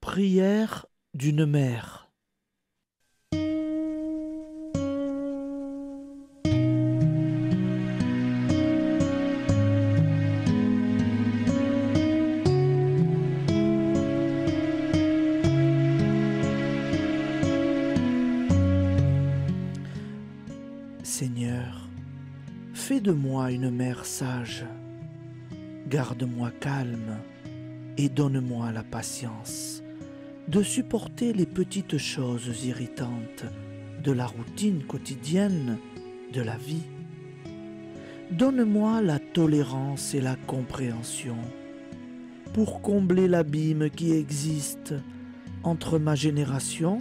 Prière d'une mère. Seigneur, fais de moi une mère sage, garde-moi calme et donne-moi la patience de supporter les petites choses irritantes de la routine quotidienne de la vie. Donne-moi la tolérance et la compréhension pour combler l'abîme qui existe entre ma génération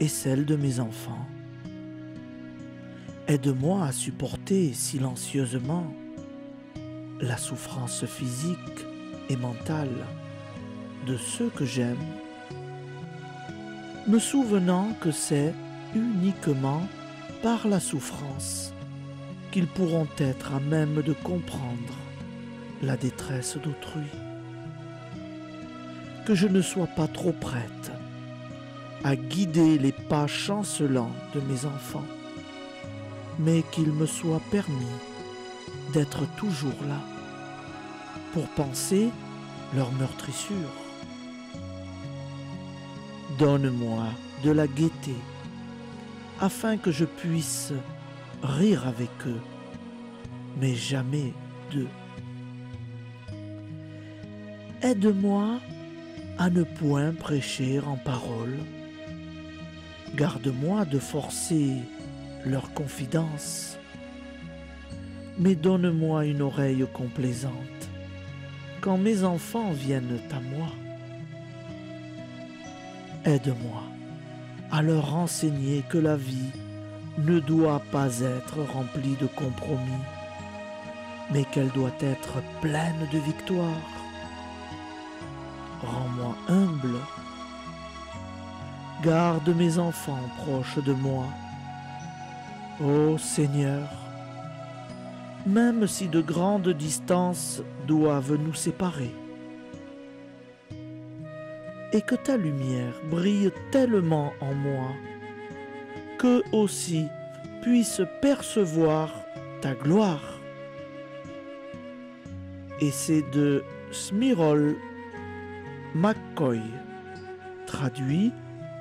et celle de mes enfants. Aide-moi à supporter silencieusement la souffrance physique et mentale de ceux que j'aime, me souvenant que c'est uniquement par la souffrance qu'ils pourront être à même de comprendre la détresse d'autrui. Que je ne sois pas trop prête à guider les pas chancelants de mes enfants mais qu'il me soit permis d'être toujours là pour penser leur meurtrissure. Donne-moi de la gaieté afin que je puisse rire avec eux, mais jamais d'eux. Aide-moi à ne point prêcher en parole. Garde-moi de forcer leur confidence. Mais donne-moi une oreille complaisante quand mes enfants viennent à moi. Aide-moi à leur enseigner que la vie ne doit pas être remplie de compromis, mais qu'elle doit être pleine de victoires. Rends-moi humble. Garde mes enfants proches de moi Ô Seigneur, même si de grandes distances doivent nous séparer, et que ta lumière brille tellement en moi, que aussi puisse percevoir ta gloire. Et c'est de Smirol McCoy, traduit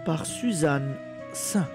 par Suzanne Saint.